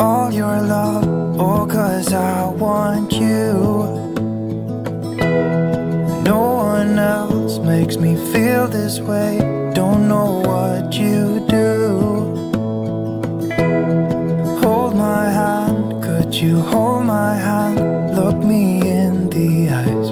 all your love all cause I want you. No one else makes me feel this way. Don't know what you do. Hold my hand, could you hold my hand? Look me in the eyes.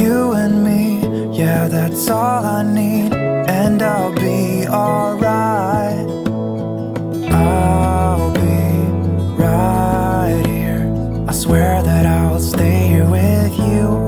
You and me, yeah that's all I need. but I'll stay here with you.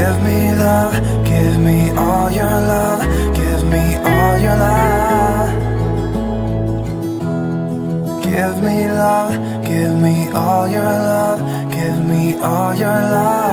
Give me love, give me all your love, give me all your love. Give me love, give me all your love, give me all your love.